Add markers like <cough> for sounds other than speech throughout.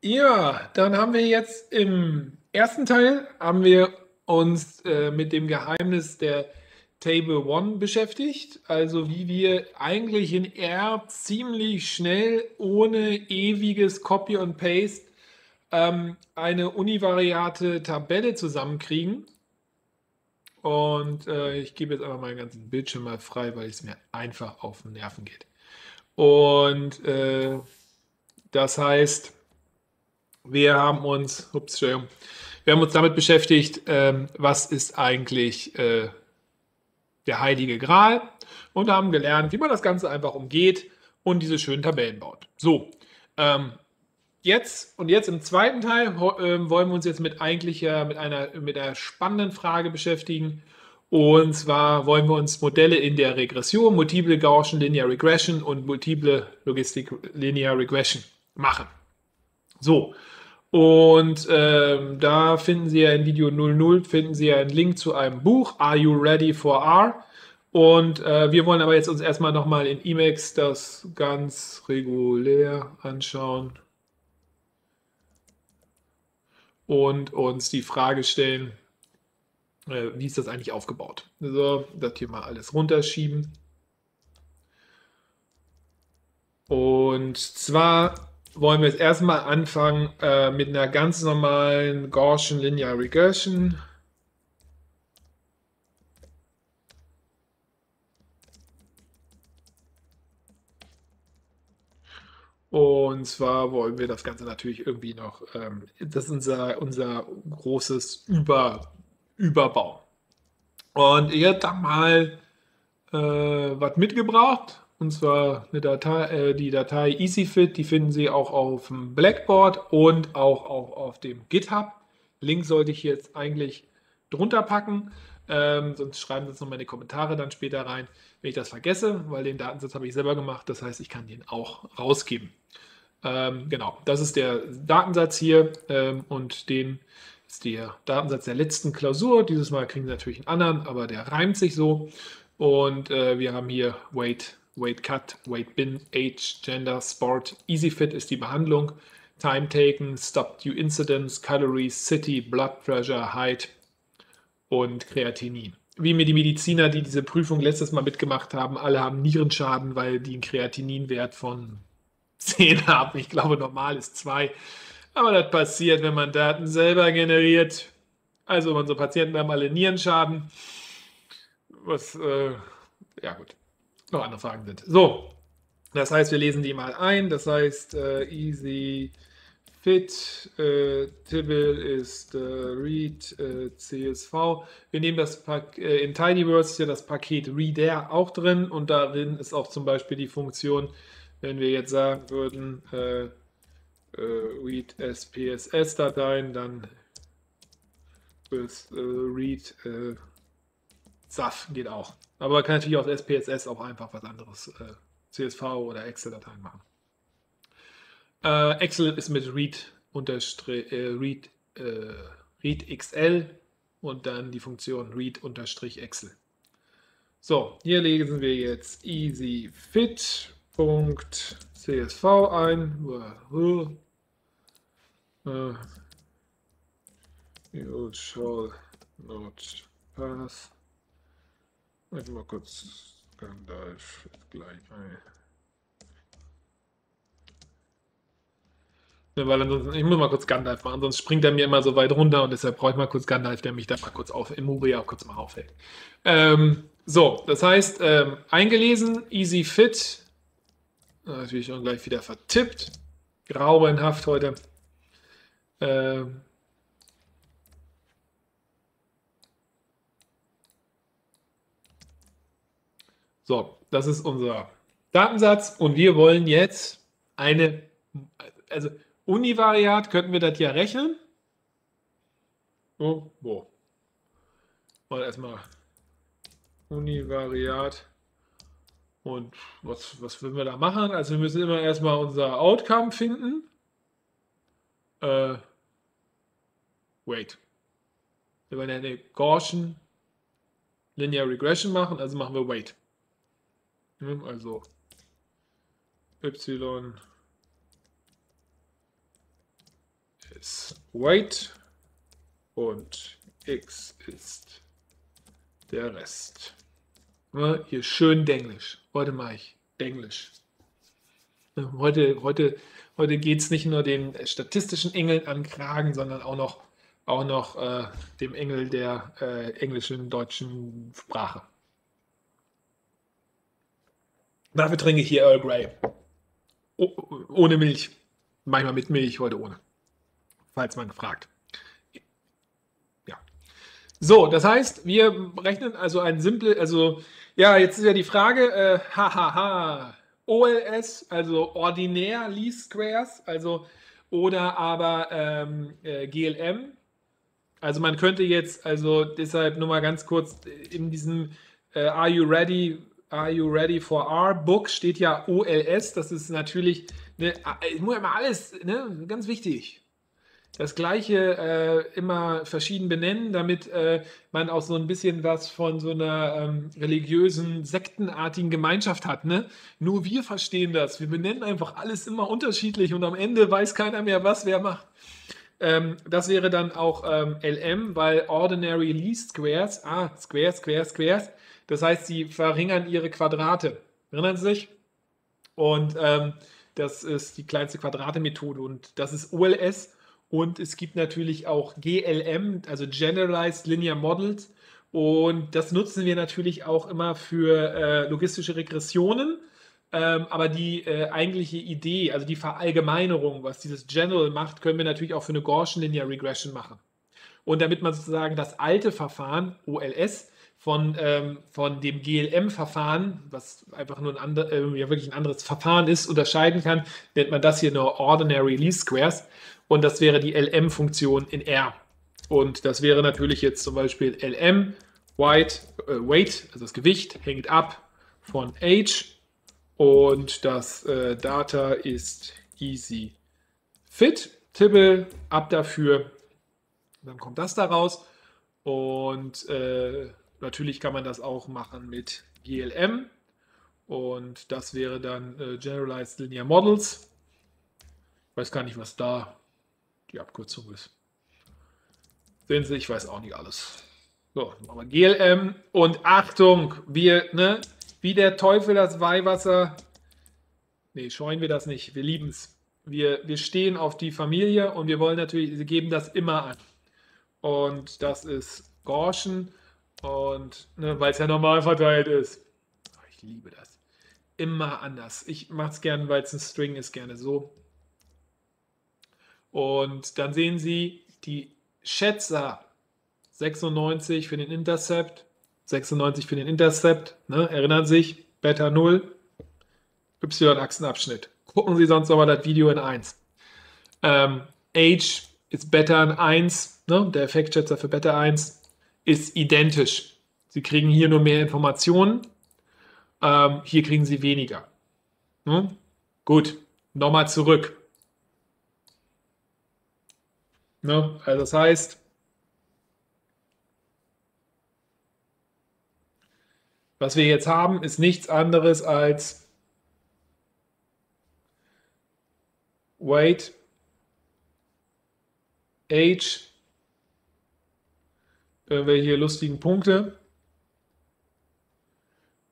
Ja, dann haben wir jetzt im ersten Teil haben wir uns äh, mit dem Geheimnis der Table One beschäftigt, also wie wir eigentlich in R ziemlich schnell ohne ewiges Copy und Paste ähm, eine univariate Tabelle zusammenkriegen. Und äh, ich gebe jetzt einfach meinen ganzen Bildschirm mal frei, weil es mir einfach auf den Nerven geht. Und äh, das heißt, wir haben uns, ups, wir haben uns damit beschäftigt, ähm, was ist eigentlich äh, der Heilige Gral und haben gelernt, wie man das Ganze einfach umgeht und diese schönen Tabellen baut. So, ähm, jetzt und jetzt im zweiten Teil äh, wollen wir uns jetzt mit eigentlich mit einer, mit einer spannenden Frage beschäftigen. Und zwar wollen wir uns Modelle in der Regression, multiple Gaussian Linear Regression und multiple Logistic Linear Regression machen. So, und ähm, da finden Sie ja in Video 00 finden Sie ja einen Link zu einem Buch, Are You Ready for R? Und äh, wir wollen aber jetzt uns erstmal nochmal in Emacs das ganz regulär anschauen und uns die Frage stellen, äh, wie ist das eigentlich aufgebaut? So, das hier mal alles runterschieben. Und zwar wollen wir jetzt erstmal anfangen äh, mit einer ganz normalen Gaussian Linear Regression. Und zwar wollen wir das Ganze natürlich irgendwie noch, ähm, das ist unser, unser großes Über, Überbau. Und ihr habt da mal äh, was mitgebracht. Und zwar eine Datei, äh, die Datei EasyFit, die finden Sie auch auf dem Blackboard und auch, auch auf dem GitHub. Link sollte ich jetzt eigentlich drunter packen. Ähm, sonst schreiben Sie es nochmal in die Kommentare dann später rein, wenn ich das vergesse, weil den Datensatz habe ich selber gemacht. Das heißt, ich kann den auch rausgeben. Ähm, genau, das ist der Datensatz hier ähm, und den ist der Datensatz der letzten Klausur. Dieses Mal kriegen Sie natürlich einen anderen, aber der reimt sich so. Und äh, wir haben hier Weight Weight Cut, Weight Bin, Age, Gender, Sport. Easy Fit ist die Behandlung. Time Taken, Stop Due Incidence, Calories, City, Blood Pressure, Height und Kreatinin. Wie mir die Mediziner, die diese Prüfung letztes Mal mitgemacht haben, alle haben Nierenschaden, weil die einen Kreatininwert von 10 haben. Ich glaube, normal ist 2. Aber das passiert, wenn man Daten selber generiert. Also unsere Patienten haben alle Nierenschaden. Was, äh, ja gut noch andere Fragen sind. So, das heißt, wir lesen die mal ein. Das heißt, äh, easy fit, äh, Tibble ist äh, read äh, CSV. Wir nehmen das Pak äh, in TidyVerse ist ja das Paket reader auch drin und darin ist auch zum Beispiel die Funktion, wenn wir jetzt sagen würden, äh, äh, read SPSS-Dateien, dann ist read SAF geht auch. Aber man kann natürlich aus SPSS auch einfach was anderes, äh, CSV oder Excel-Dateien machen. Äh, Excel ist mit read, äh, read, äh, read XL und dann die Funktion read Excel. So, hier lesen wir jetzt easyfit.csv ein. You shall not pass Warte mal kurz. Gandalf ist gleich. Ja, weil ansonsten, ich muss mal kurz Gandalf machen, sonst springt er mir immer so weit runter und deshalb brauche ich mal kurz Gandalf, der mich da mal kurz auf, im auch kurz mal aufhält. Ähm, so, das heißt, ähm, eingelesen, easy fit, natürlich schon gleich wieder vertippt, grauenhaft heute. Ähm, So, das ist unser Datensatz und wir wollen jetzt eine, also univariat könnten wir das ja rechnen. So, wo? Mal erstmal univariat. Und was, was würden wir da machen? Also wir müssen immer erstmal unser Outcome finden. Äh, wait. Wir wollen eine Gaussian Linear Regression machen, also machen wir wait. Also y ist weight und x ist der Rest. Ja, hier schön Denglisch. Heute mache ich Denglisch. Heute, heute, heute geht es nicht nur den statistischen Engeln an Kragen, sondern auch noch, auch noch äh, dem Engel der äh, englischen, deutschen Sprache. Dafür trinke ich hier Earl Grey. Oh, ohne Milch. Manchmal mit Milch, heute ohne. Falls man gefragt. Ja. So, das heißt, wir rechnen also ein simple, also ja, jetzt ist ja die Frage, äh, hahaha, OLS, also ordinär Least Squares, also oder aber ähm, äh, GLM. Also man könnte jetzt, also deshalb nur mal ganz kurz in diesem äh, Are you ready Are You Ready for Our Book steht ja OLS. Das ist natürlich, ne, ich muss immer alles, ne, ganz wichtig. Das gleiche äh, immer verschieden benennen, damit äh, man auch so ein bisschen was von so einer ähm, religiösen, sektenartigen Gemeinschaft hat. Ne? Nur wir verstehen das. Wir benennen einfach alles immer unterschiedlich und am Ende weiß keiner mehr, was wer macht. Ähm, das wäre dann auch ähm, LM, weil Ordinary Least Squares, ah, Squares, Squares, Squares, das heißt, sie verringern ihre Quadrate. Erinnern Sie sich? Und ähm, das ist die kleinste Quadrate-Methode und das ist OLS. Und es gibt natürlich auch GLM, also Generalized Linear Models. Und das nutzen wir natürlich auch immer für äh, logistische Regressionen. Ähm, aber die äh, eigentliche Idee, also die Verallgemeinerung, was dieses General macht, können wir natürlich auch für eine Gaussian Linear Regression machen. Und damit man sozusagen das alte Verfahren, OLS, von, ähm, von dem GLM-Verfahren, was einfach nur ein, andre, äh, ja, wirklich ein anderes Verfahren ist, unterscheiden kann, nennt man das hier nur Ordinary Least Squares. Und das wäre die LM-Funktion in R. Und das wäre natürlich jetzt zum Beispiel LM, Weight, äh, Weight, also das Gewicht, hängt ab von Age. Und das äh, Data ist easy fit. Tibble ab dafür. Dann kommt das da raus. Und äh, Natürlich kann man das auch machen mit GLM und das wäre dann äh, Generalized Linear Models. Ich weiß gar nicht, was da die Abkürzung ist. Sehen Sie, ich weiß auch nicht alles. So, machen wir GLM und Achtung, wir, ne, wie der Teufel das Weihwasser. Ne, scheuen wir das nicht. Wir lieben es. Wir, wir stehen auf die Familie und wir wollen natürlich, sie geben das immer an. Und das ist Gaussian. Und ne, weil es ja normal verteilt ist. Oh, ich liebe das. Immer anders. Ich mache es gerne, weil es ein String ist, gerne so. Und dann sehen Sie die Schätzer 96 für den Intercept, 96 für den Intercept, ne, erinnern sich, Beta 0, Y-Achsenabschnitt. Gucken Sie sonst nochmal das Video in 1. Ähm, Age ist Beta in 1, ne, der Effektschätzer für Beta 1 ist identisch. Sie kriegen hier nur mehr Informationen, ähm, hier kriegen Sie weniger. Hm? Gut, nochmal zurück. Ne? Also das heißt, was wir jetzt haben, ist nichts anderes als Weight, Age irgendwelche lustigen Punkte.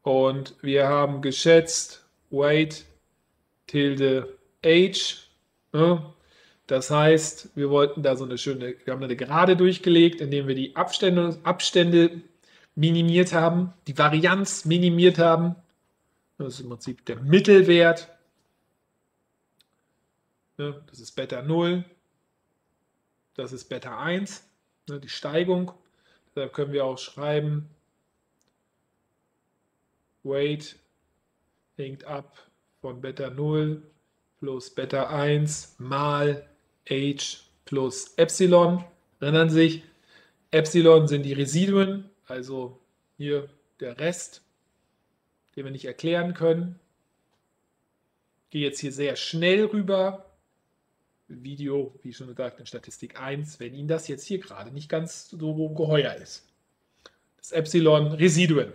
Und wir haben geschätzt, weight tilde age. Ne? Das heißt, wir wollten da so eine schöne, wir haben eine Gerade durchgelegt, indem wir die Abstände, Abstände minimiert haben, die Varianz minimiert haben. Das ist im Prinzip der Mittelwert. Ne? Das ist Beta 0. Das ist Beta 1, ne? die Steigung. Da können wir auch schreiben, Weight hängt ab von Beta 0 plus Beta 1 mal H plus Epsilon. Erinnern sich, Epsilon sind die Residuen, also hier der Rest, den wir nicht erklären können. Ich gehe jetzt hier sehr schnell rüber. Video, wie schon gesagt, in Statistik 1, wenn Ihnen das jetzt hier gerade nicht ganz so geheuer ist. Das Epsilon Residuen.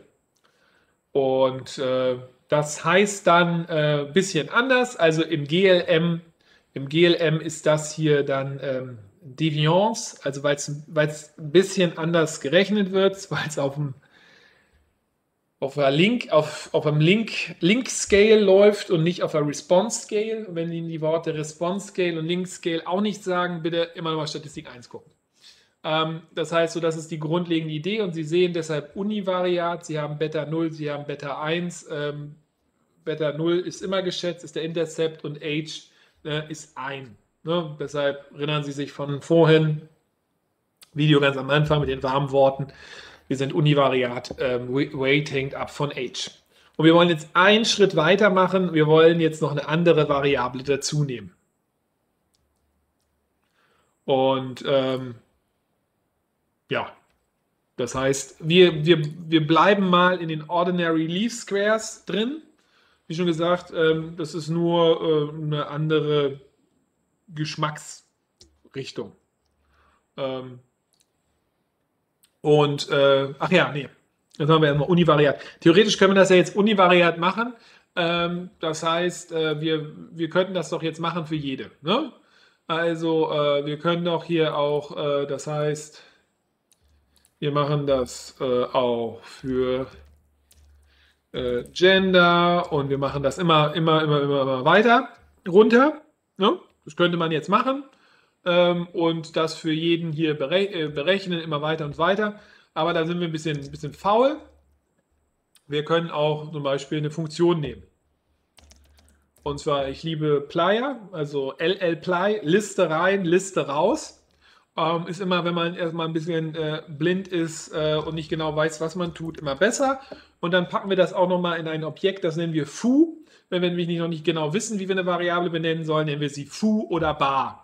Und äh, das heißt dann ein äh, bisschen anders. Also im GLM Im GLM ist das hier dann ähm, Deviance, also weil es ein bisschen anders gerechnet wird, <laughs> weil es auf dem auf, einer Link, auf, auf einem Link, Link Scale läuft und nicht auf einer Response Scale. Und wenn Ihnen die Worte Response Scale und Link Scale auch nicht sagen, bitte immer nochmal Statistik 1 gucken. Ähm, das heißt, so das ist die grundlegende Idee und Sie sehen deshalb univariat. Sie haben Beta 0, Sie haben Beta 1. Ähm, Beta 0 ist immer geschätzt, ist der Intercept und H äh, ist 1. Ne? Deshalb erinnern Sie sich von vorhin, Video ganz am Anfang mit den warmen Worten. Wir sind univariat, ähm, Weight hängt ab von Age. Und wir wollen jetzt einen Schritt weiter machen. Wir wollen jetzt noch eine andere Variable dazu nehmen. Und ähm, ja, das heißt, wir, wir, wir bleiben mal in den Ordinary Leaf Squares drin. Wie schon gesagt, ähm, das ist nur äh, eine andere Geschmacksrichtung. Ähm, und, äh, ach ja, nee, das haben wir erstmal univariat. Theoretisch können wir das ja jetzt univariat machen. Ähm, das heißt, äh, wir, wir könnten das doch jetzt machen für jede. Ne? Also, äh, wir können doch hier auch, äh, das heißt, wir machen das äh, auch für äh, Gender und wir machen das immer, immer, immer, immer, immer weiter runter. Ne? Das könnte man jetzt machen ähm, und das für jeden hier äh, berechnen, immer weiter und weiter. Aber da sind wir ein bisschen, ein bisschen faul. Wir können auch zum Beispiel eine Funktion nehmen. Und zwar, ich liebe Plyer, also LL-Ply, Liste rein, Liste raus. Ähm, ist immer, wenn man erstmal ein bisschen äh, blind ist äh, und nicht genau weiß, was man tut, immer besser. Und dann packen wir das auch nochmal in ein Objekt, das nennen wir foo. Wenn wir nämlich noch nicht genau wissen, wie wir eine Variable benennen sollen, nennen wir sie foo oder bar.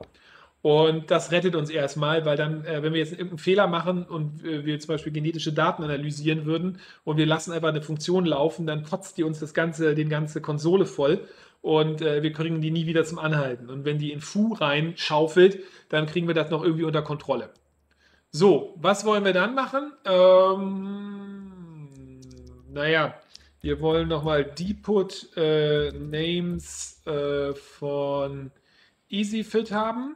Und das rettet uns erstmal, weil dann, äh, wenn wir jetzt irgendeinen Fehler machen und äh, wir zum Beispiel genetische Daten analysieren würden und wir lassen einfach eine Funktion laufen, dann kotzt die uns das ganze, den ganze Konsole voll und äh, wir kriegen die nie wieder zum Anhalten. Und wenn die in Foo reinschaufelt, dann kriegen wir das noch irgendwie unter Kontrolle. So, was wollen wir dann machen? Ähm, naja, wir wollen nochmal Deput äh, Names äh, von EasyFit haben,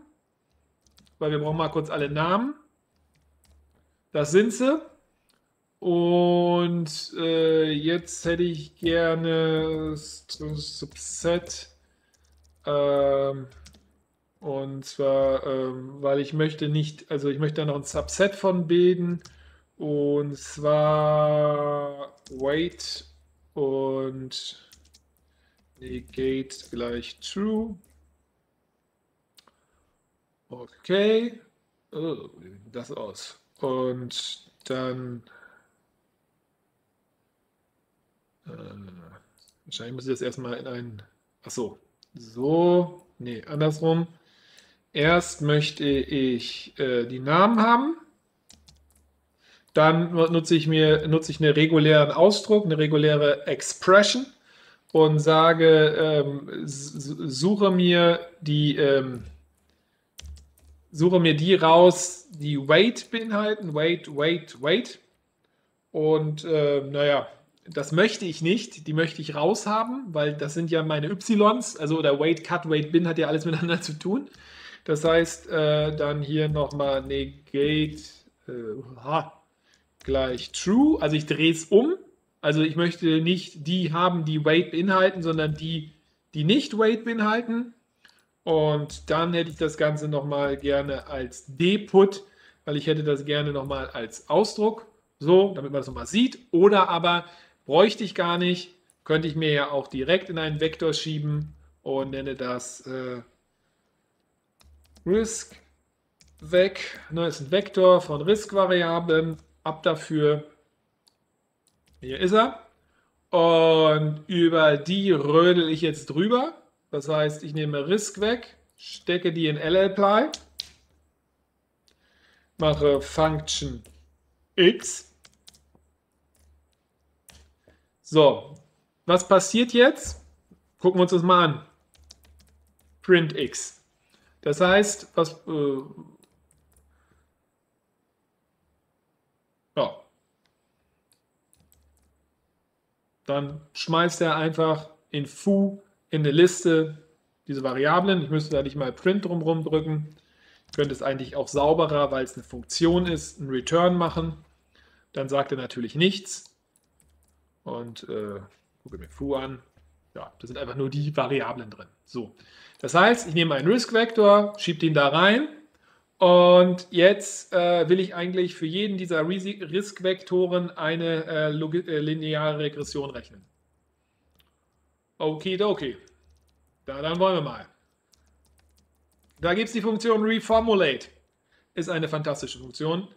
weil wir brauchen mal kurz alle Namen. Das sind sie. Und äh, jetzt hätte ich gerne Subset. Ähm, und zwar, ähm, weil ich möchte nicht, also ich möchte da noch ein Subset von bilden. Und zwar Weight und negate gleich true. Okay. Oh, das aus? Und dann äh, wahrscheinlich muss ich das erstmal in ein. Achso. So. Nee, andersrum. Erst möchte ich äh, die Namen haben. Dann nutze ich mir nutze ich einen regulären Ausdruck, eine reguläre Expression und sage, ähm, suche mir die ähm, suche mir die raus, die Weight beinhalten, Weight, Weight, Weight. Und äh, naja, das möchte ich nicht, die möchte ich raushaben, weil das sind ja meine Ys, also der Weight, Cut, Weight, Bin hat ja alles <laughs> miteinander zu tun. Das heißt, äh, dann hier nochmal negate, äh, gleich true. Also ich drehe es um. Also ich möchte nicht die haben, die Weight beinhalten, sondern die, die nicht Weight beinhalten. Und dann hätte ich das Ganze nochmal gerne als Deput, weil ich hätte das gerne nochmal als Ausdruck, so, damit man das nochmal sieht. Oder aber bräuchte ich gar nicht, könnte ich mir ja auch direkt in einen Vektor schieben und nenne das äh, Risk weg. Ne, ist ein Vektor von Risk-Variablen ab dafür. Hier ist er. Und über die rödel ich jetzt drüber. Das heißt, ich nehme Risk weg, stecke die in llapply, mache Function x. So, was passiert jetzt? Gucken wir uns das mal an. Print x. Das heißt, was, äh, Ja. Dann schmeißt er einfach in Foo in eine Liste diese Variablen. Ich müsste da nicht mal Print drumherum drücken. Ich könnte es eigentlich auch sauberer, weil es eine Funktion ist, einen Return machen. Dann sagt er natürlich nichts. Und äh, gucke mir foo an. Ja, da sind einfach nur die Variablen drin. So. Das heißt, ich nehme einen Risk-Vektor, schiebe den da rein und jetzt äh, will ich eigentlich für jeden dieser Risk-Vektoren eine äh, äh, lineare Regression rechnen. Okay. Da, dann wollen wir mal. Da gibt es die Funktion Reformulate. Ist eine fantastische Funktion.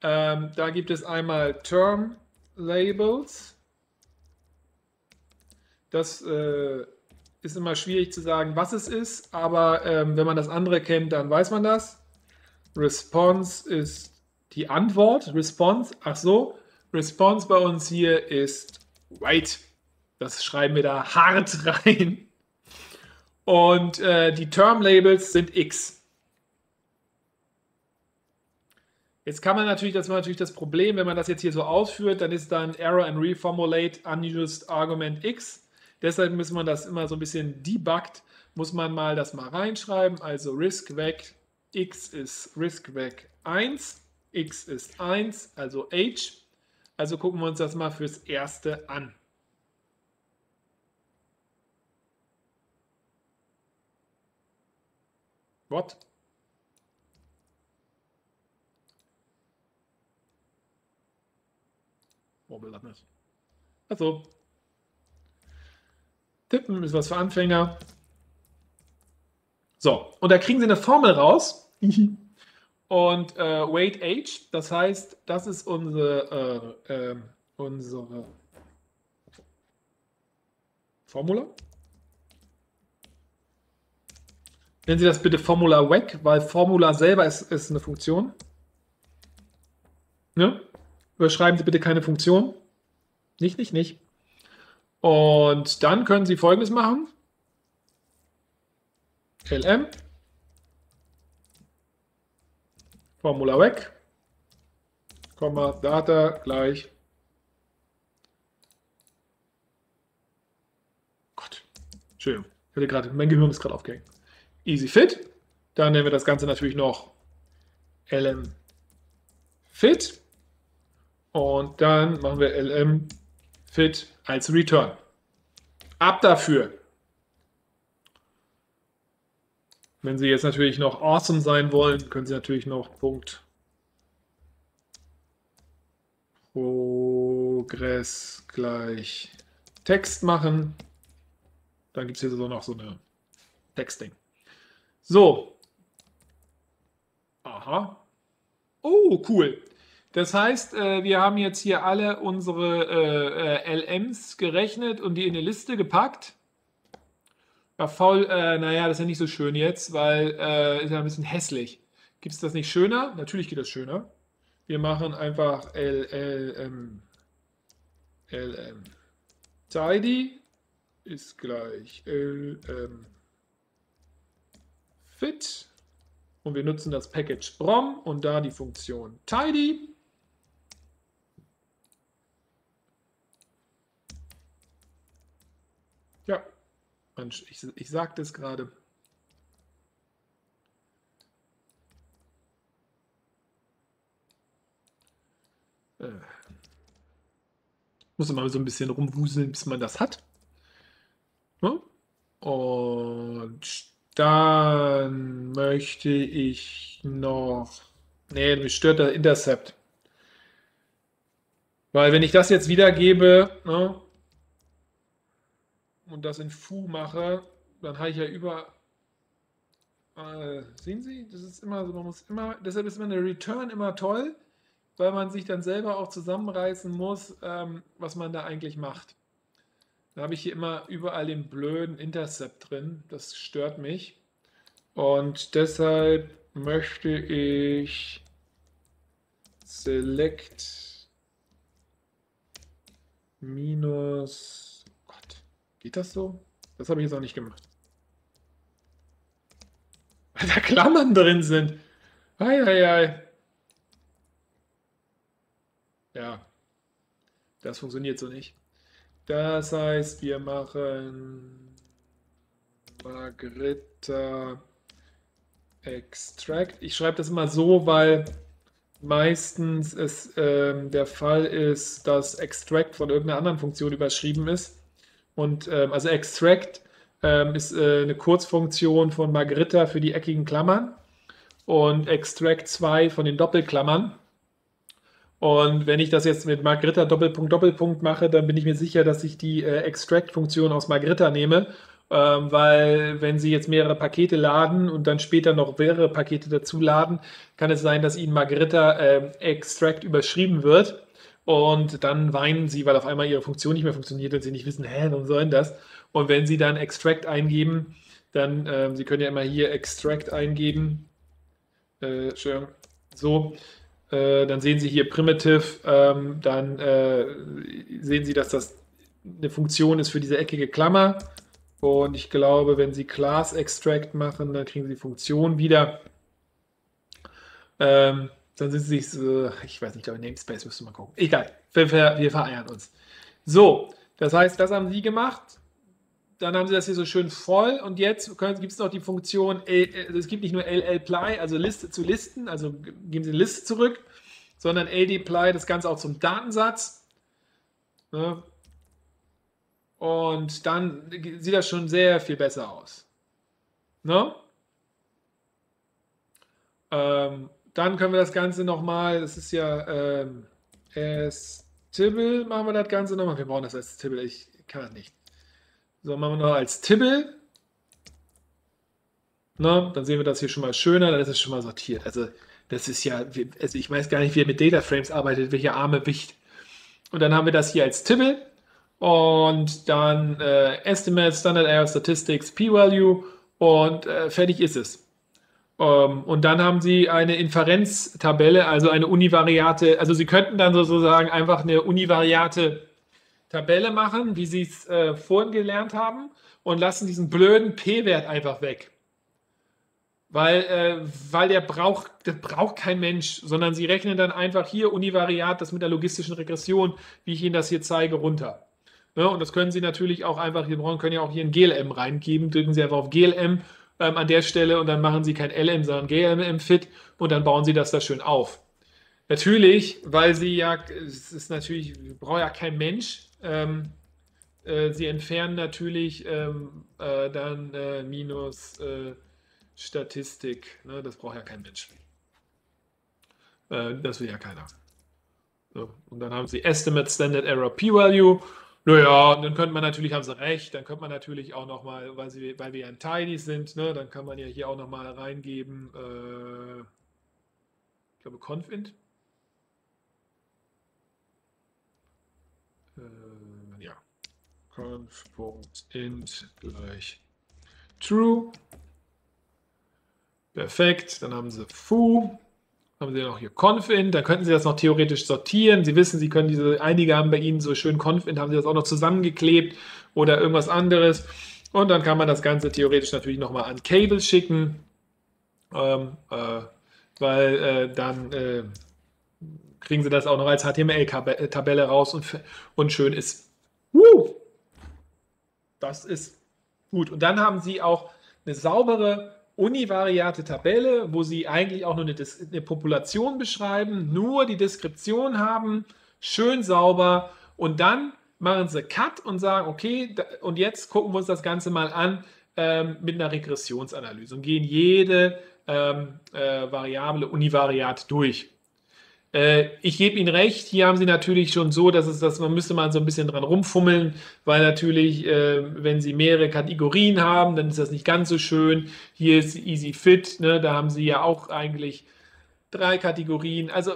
Ähm, da gibt es einmal Term Labels. Das äh, ist immer schwierig zu sagen, was es ist, aber ähm, wenn man das andere kennt, dann weiß man das. Response ist die Antwort. Response, ach so, Response bei uns hier ist Wait. Das schreiben wir da hart <laughs> rein. Und äh, die Term-Labels sind X. Jetzt kann man natürlich, das war natürlich das Problem, wenn man das jetzt hier so ausführt, dann ist dann Error and Reformulate Unused Argument X. Deshalb muss man das immer so ein bisschen debuggt, muss man mal das mal reinschreiben. Also Risk weg, X ist Risk weg 1, X ist 1, also H. Also gucken wir uns das mal fürs Erste an. What? Wo will das nicht? Also, tippen ist was für Anfänger. So, und da kriegen Sie eine Formel raus. <laughs> und äh, Weight Age, das heißt, das ist unsere, äh, äh, unsere Formula. Nennen Sie das bitte Formula weg, weil Formula selber ist, ist eine Funktion. Ja? Überschreiben Sie bitte keine Funktion. Nicht, nicht, nicht. Und dann können Sie folgendes machen. lm Formula weg, Komma, Data gleich. Gott, Entschuldigung, ich hatte gerade, mein Gehirn ist gerade aufgehängt. Easy Fit. Dann nennen wir das Ganze natürlich noch LM Fit. Und dann machen wir LM Fit als Return. Ab dafür. Wenn Sie jetzt natürlich noch awesome sein wollen, können Sie natürlich noch Punkt Progress gleich Text machen. Dann gibt es hier so noch so eine Texting. So. Aha. Oh, cool. Das heißt, äh, wir haben jetzt hier alle unsere äh, äh, LMs gerechnet und die in eine Liste gepackt. Ja, faul, äh, naja, das ist ja nicht so schön jetzt, weil äh, ist ja ein bisschen hässlich. Gibt es das nicht schöner? Natürlich geht das schöner. Wir machen einfach LLM. LM. Tidy ist gleich LM fit und wir nutzen das Package brom und da die Funktion tidy. Ja, ich, ich sagte es gerade. Äh, muss mal so ein bisschen rumwuseln, bis man das hat. Ne? Und dann möchte ich noch. Nee, mich stört der Intercept. Weil wenn ich das jetzt wiedergebe ne, und das in Foo mache, dann habe ich ja über. Sehen Sie, das ist immer so, man muss immer, deshalb ist immer eine Return immer toll, weil man sich dann selber auch zusammenreißen muss, ähm, was man da eigentlich macht. Da habe ich hier immer überall den blöden Intercept drin. Das stört mich. Und deshalb möchte ich select minus. Gott, geht das so? Das habe ich jetzt auch nicht gemacht. Weil da Klammern drin sind. Eieiei. Ja, das funktioniert so nicht. Das heißt, wir machen Margarita Extract. Ich schreibe das immer so, weil meistens es ähm, der Fall ist, dass Extract von irgendeiner anderen Funktion überschrieben ist. Und ähm, also Extract ähm, ist äh, eine Kurzfunktion von Margarita für die eckigen Klammern und Extract 2 von den Doppelklammern. Und wenn ich das jetzt mit Margarita Doppelpunkt Doppelpunkt mache, dann bin ich mir sicher, dass ich die äh, Extract-Funktion aus Margarita nehme. Ähm, weil wenn Sie jetzt mehrere Pakete laden und dann später noch mehrere Pakete dazu laden, kann es sein, dass Ihnen Margarita äh, Extract überschrieben wird. Und dann weinen Sie, weil auf einmal Ihre Funktion nicht mehr funktioniert und Sie nicht wissen, hä, warum soll denn das? Und wenn Sie dann Extract eingeben, dann, äh, Sie können ja immer hier Extract eingeben, äh, so, äh, dann sehen Sie hier Primitive, ähm, dann äh, sehen Sie, dass das eine Funktion ist für diese eckige Klammer. Und ich glaube, wenn Sie Class Extract machen, dann kriegen Sie Funktion wieder. Ähm, dann sind Sie, äh, ich weiß nicht, glaube Namespace müsste man gucken. Egal, wir, wir vereiern uns. So, das heißt, das haben Sie gemacht. Dann haben Sie das hier so schön voll und jetzt gibt es noch die Funktion, also es gibt nicht nur llply, also Liste zu Listen, also geben Sie eine Liste zurück, sondern ldply das Ganze auch zum Datensatz. Ne? Und dann sieht das schon sehr viel besser aus. Ne? Ähm, dann können wir das Ganze nochmal, das ist ja ähm, as Tibble, machen wir das Ganze nochmal. Wir brauchen das als Tibble, ich kann das nicht. So, machen wir noch als Tibble. Ne? Dann sehen wir das hier schon mal schöner, dann ist es schon mal sortiert. Also, das ist ja, also ich weiß gar nicht, wie er mit Data Frames arbeitet, welcher arme Wicht. Und dann haben wir das hier als Tibble und dann äh, Estimate, Standard Error Statistics, P-Value und äh, fertig ist es. Ähm, und dann haben Sie eine Inferenztabelle, also eine univariate, also Sie könnten dann sozusagen einfach eine univariate Tabelle machen, wie Sie es äh, vorhin gelernt haben und lassen diesen blöden P-Wert einfach weg. Weil, äh, weil der braucht, das braucht kein Mensch, sondern Sie rechnen dann einfach hier univariat das mit der logistischen Regression, wie ich Ihnen das hier zeige, runter. Ja, ne, und das können Sie natürlich auch einfach, hier können ja auch hier ein GLM reingeben, drücken Sie einfach auf GLM ähm, an der Stelle und dann machen Sie kein LM, sondern GLM-Fit und dann bauen Sie das da schön auf. Natürlich, weil Sie ja, es ist natürlich, braucht ja kein Mensch, ähm, äh, Sie entfernen natürlich ähm, äh, dann äh, minus äh, Statistik, ne? das braucht ja kein Mensch. Äh, das will ja keiner. So, und dann haben Sie Estimate Standard Error P-Value naja, und dann könnte man natürlich, haben sie recht, dann könnte man natürlich auch nochmal, weil, weil wir ja ein Tiny sind, ne, dann kann man ja hier auch nochmal reingeben, äh, ich glaube confint. Äh, ja, conf.int gleich true. Perfekt, dann haben sie foo haben Sie noch hier Confint, da könnten Sie das noch theoretisch sortieren. Sie wissen, Sie können diese, einige haben bei Ihnen so schön Confint, haben Sie das auch noch zusammengeklebt oder irgendwas anderes. Und dann kann man das Ganze theoretisch natürlich nochmal an Cable schicken, ähm, äh, weil äh, dann äh, kriegen Sie das auch noch als HTML-Tabelle raus und, und schön ist. Woo! Das ist gut. Und dann haben Sie auch eine saubere univariate Tabelle, wo sie eigentlich auch nur eine, eine, Population beschreiben, nur die Deskription haben, schön sauber und dann machen sie Cut und sagen, okay, und jetzt gucken wir uns das Ganze mal an ähm, mit einer Regressionsanalyse und gehen jede ähm, äh, Variable univariat durch. Äh, ich gebe Ihnen recht, hier haben Sie natürlich schon so, dass es das, man müsste mal so ein bisschen dran rumfummeln, weil natürlich, äh, wenn Sie mehrere Kategorien haben, dann ist das nicht ganz so schön. Hier ist Easy Fit, ne, da haben Sie ja auch eigentlich drei Kategorien. Also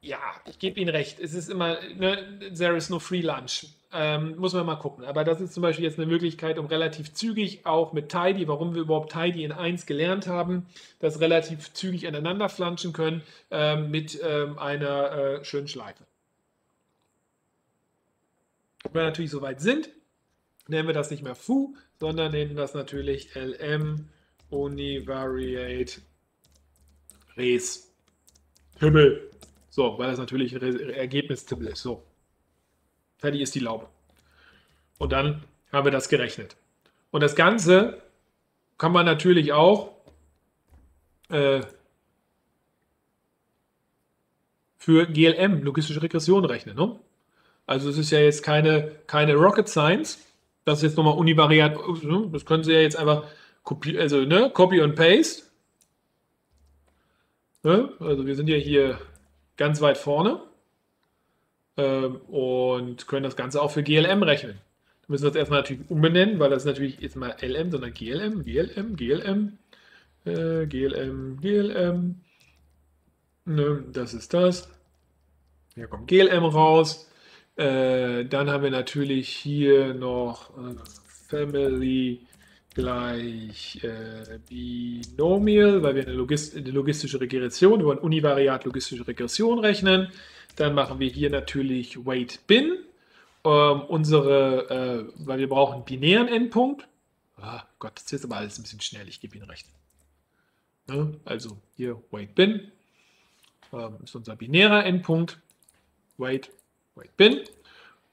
ja, ich gebe Ihnen recht, es ist immer, ne, there is no free lunch. Ähm, muss man mal gucken. Aber das ist zum Beispiel jetzt eine Möglichkeit, um relativ zügig auch mit Tidy, warum wir überhaupt Tidy in 1 gelernt haben, das relativ zügig aneinander flanschen können ähm, mit ähm, einer äh, schönen Schleife. Wenn wir natürlich soweit sind, nennen wir das nicht mehr foo, sondern nennen das natürlich lm univariate res Himmel. So, weil das natürlich Ergebnis Tibble ist. So. Fertig ist die Laube. Und dann haben wir das gerechnet. Und das Ganze kann man natürlich auch äh, für GLM, logistische Regression, rechnen. Ne? Also es ist ja jetzt keine, keine Rocket Science. Das ist jetzt nochmal univariat. Ne? Das können Sie ja jetzt einfach Copy, also, ne? Copy und Paste. Ne? Also wir sind ja hier ganz weit vorne und können das Ganze auch für GLM rechnen. Da müssen wir das erstmal natürlich umbenennen, weil das natürlich jetzt mal LM, sondern GLM, GLM, GLM, äh, GLM, GLM. Ne, das ist das. Hier kommt GLM raus. Äh, dann haben wir natürlich hier noch äh, Family gleich äh, Binomial, weil wir eine, Logist eine logistische Regression über eine univariat logistische Regression rechnen. Dann machen wir hier natürlich Weight Bin. Ähm, unsere, äh, weil wir brauchen binären Endpunkt. Ah, Gott, das ist jetzt aber alles ein bisschen schnell, ich gebe Ihnen recht. Ne? Also hier Weight Bin ähm, ist unser binärer Endpunkt. Weight, Weight Bin.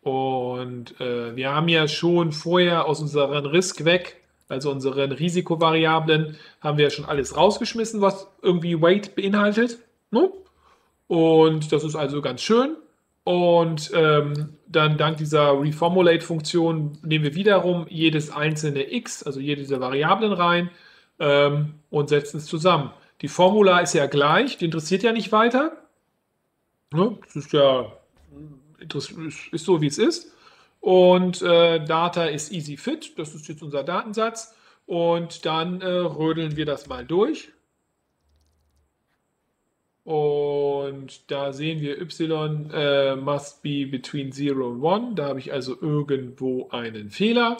Und äh, wir haben ja schon vorher aus unseren Risk weg also unseren Risikovariablen, haben wir ja schon alles rausgeschmissen, was irgendwie Weight beinhaltet. Ne? Und das ist also ganz schön. Und ähm, dann dank dieser Reformulate-Funktion nehmen wir wiederum jedes einzelne x, also jede dieser Variablen rein ähm, und setzen es zusammen. Die Formula ist ja gleich, die interessiert ja nicht weiter. Ne? Das ist ja ist so, wie es ist. Und äh, Data ist easy fit, das ist jetzt unser Datensatz. Und dann äh, rödeln wir das mal durch. Und da sehen wir y äh, must be between 0 und 1. Da habe ich also irgendwo einen Fehler.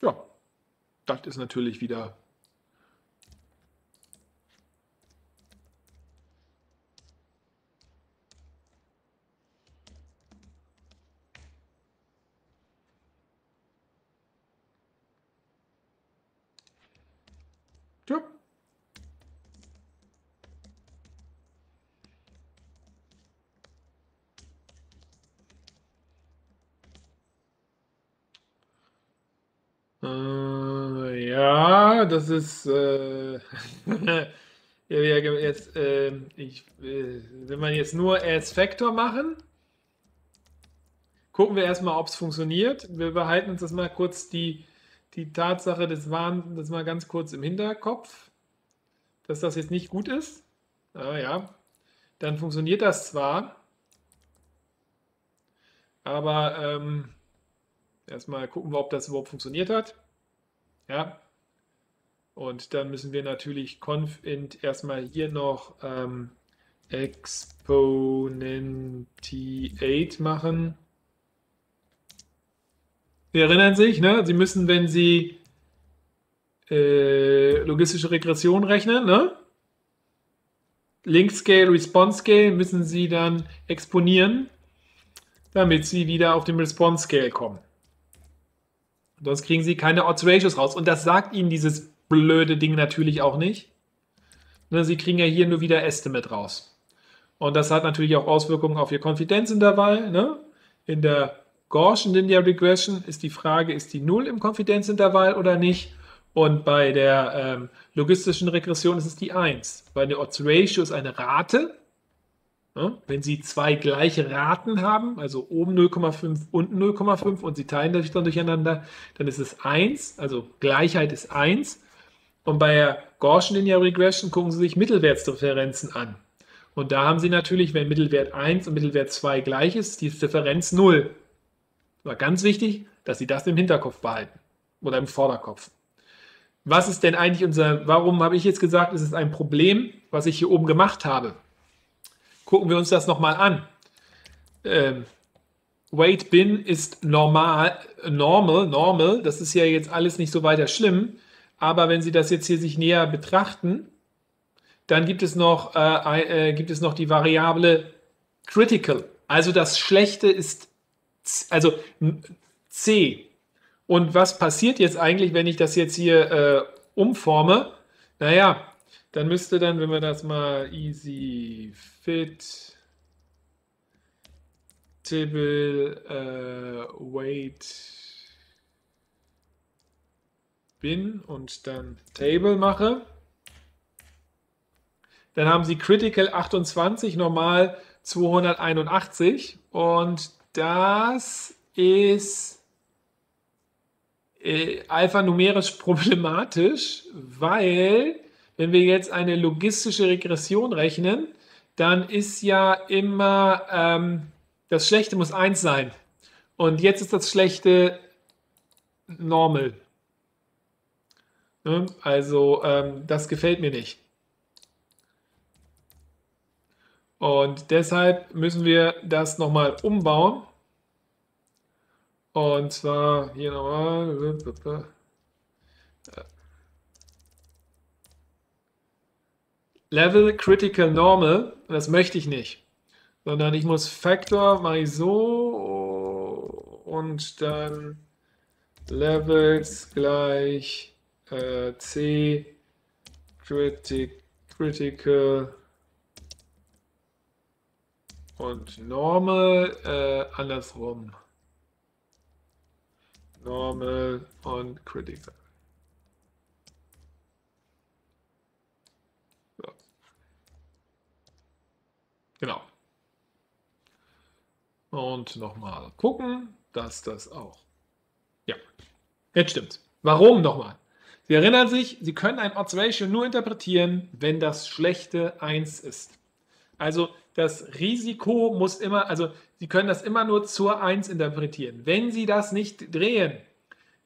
Ja, das ist natürlich wieder Ja. Äh, ja, das ist. Äh, <laughs> jetzt, äh, ich, wenn man jetzt nur als Vektor machen, gucken wir erstmal, ob es funktioniert. Wir behalten uns das mal kurz die, die Tatsache des Wahn, das mal ganz kurz im Hinterkopf, dass das jetzt nicht gut ist. Ah, ja, dann funktioniert das zwar, aber ähm, erstmal gucken wir, ob das überhaupt funktioniert hat. Ja. Und dann müssen wir natürlich conf-int erstmal hier noch ähm, exponentiate machen. Sie erinnern sich, ne? Sie müssen, wenn Sie äh, logistische Regression rechnen, ne? Link Scale, Response Scale müssen Sie dann exponieren, damit Sie wieder auf den Response Scale kommen. Sonst kriegen Sie keine Odds Ratios raus. Und das sagt Ihnen dieses blöde Ding natürlich auch nicht. Ne, Sie kriegen ja hier nur wieder Estimate raus. Und das hat natürlich auch Auswirkungen auf Ihr Konfidenzintervall. Ne? In der Gaussian Linear Regression ist die Frage, ist die 0 im Konfidenzintervall oder nicht? Und bei der ähm, logistischen Regression ist es die 1. Weil eine Odds Ratio ist eine Rate. Ja, wenn Sie zwei gleiche Raten haben, also oben 0,5, unten 0,5 und Sie teilen das dann durcheinander, dann ist es 1, also Gleichheit ist 1. Und bei der Gaussian Linear Regression gucken Sie sich Mittelwertsdifferenzen an. Und da haben Sie natürlich, wenn Mittelwert 1 und Mittelwert 2 gleich ist, die Differenz 0. Aber ganz wichtig, dass Sie das im Hinterkopf behalten oder im Vorderkopf. Was ist denn eigentlich unser, warum habe ich jetzt gesagt, es ist ein Problem, was ich hier oben gemacht habe? Gucken wir uns das nochmal an. Ähm, Weight Bin ist normal, normal, normal. Das ist ja jetzt alles nicht so weiter schlimm. Aber wenn Sie das jetzt hier sich näher betrachten, dann gibt es noch, äh, äh, gibt es noch die Variable Critical. Also das Schlechte ist also C. Und was passiert jetzt eigentlich, wenn ich das jetzt hier äh, umforme? Naja, dann müsste dann, wenn wir das mal easy fit table äh, weight bin und dann table mache, dann haben Sie Critical 28, normal 281 und das ist äh, alphanumerisch <laughs> problematisch, weil wenn wir jetzt eine logistische Regression rechnen, dann ist ja immer ähm, das Schlechte muss 1 sein. Und jetzt ist das Schlechte normal. Ne? Also ähm, das gefällt mir nicht. Und deshalb müssen wir das nochmal umbauen. Und zwar hier nochmal. Level Critical Normal. Das möchte ich nicht. Sondern ich muss Factor, mache ich so. Und dann Levels gleich äh, C Critic, Critical und Normal äh, andersrum. Normal und Critical. So. Genau. Und nochmal gucken, dass das auch. Ja, jetzt stimmt. Warum nochmal? Sie erinnern sich, Sie können ein Odds Ratio nur interpretieren, wenn das schlechte 1 ist. Also das Risiko muss immer, also Sie können das immer nur zur 1 interpretieren. Wenn Sie das nicht drehen,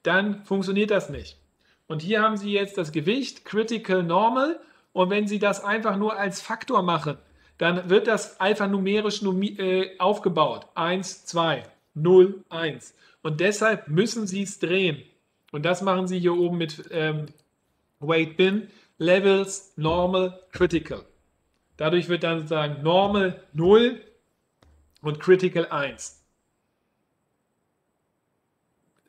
dann funktioniert das nicht. Und hier haben Sie jetzt das Gewicht, Critical Normal. Und wenn Sie das einfach nur als Faktor machen, dann wird das alphanumerisch äh, aufgebaut. 1, 2, 0, 1. Und deshalb müssen Sie es drehen. Und das machen Sie hier oben mit ähm, Weight Bin, Levels, Normal, Critical. Dadurch wird dann sozusagen Normal 0 und Critical 1.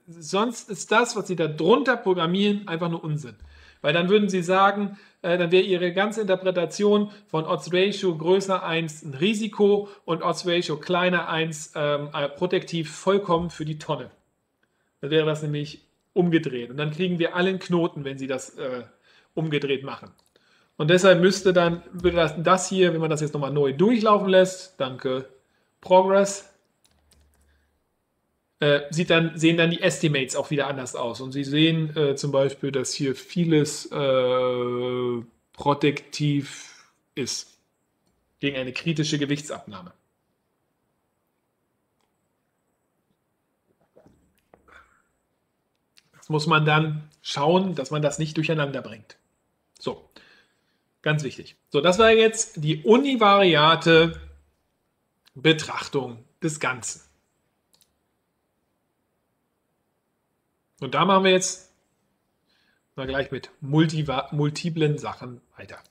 Sonst ist das, was Sie da drunter programmieren, einfach nur Unsinn. Weil dann würden Sie sagen, äh, dann wäre Ihre ganze Interpretation von Odds Ratio größer 1 ein Risiko und Odds Ratio kleiner 1 ähm, äh, protektiv vollkommen für die Tonne. Dann wäre das nämlich umgedreht. Und dann kriegen wir allen Knoten, wenn Sie das äh, umgedreht machen. Und deshalb müsste dann, würde das, das hier, wenn man das jetzt nochmal neu durchlaufen lässt, danke, Progress, äh, sieht dann, sehen dann die Estimates auch wieder anders aus. Und Sie sehen äh, zum Beispiel, dass hier vieles äh, protektiv ist gegen eine kritische Gewichtsabnahme. Das muss man dann schauen, dass man das nicht durcheinander bringt. Ganz wichtig. So, das war jetzt die univariate Betrachtung des Ganzen. Und da machen wir jetzt mal gleich mit multiplen Sachen weiter.